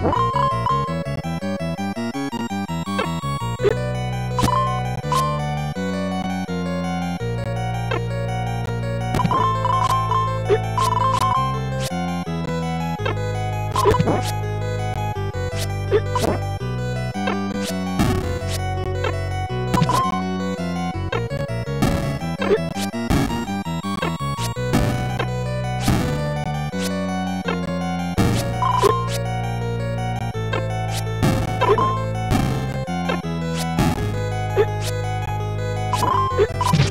Oh! What?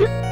えっ?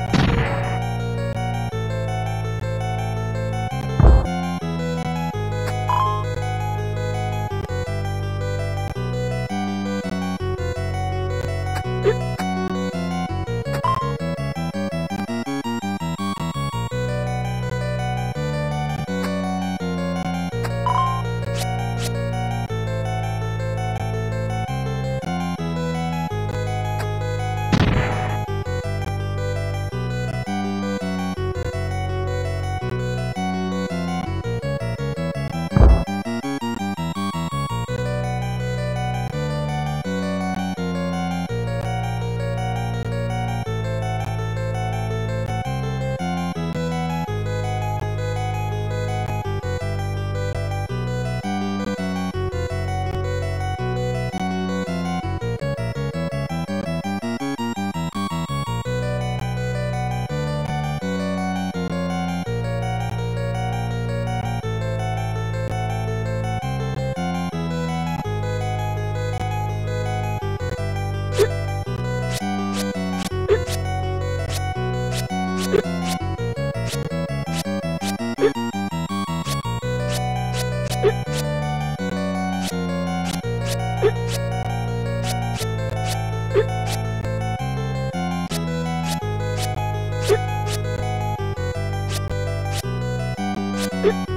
え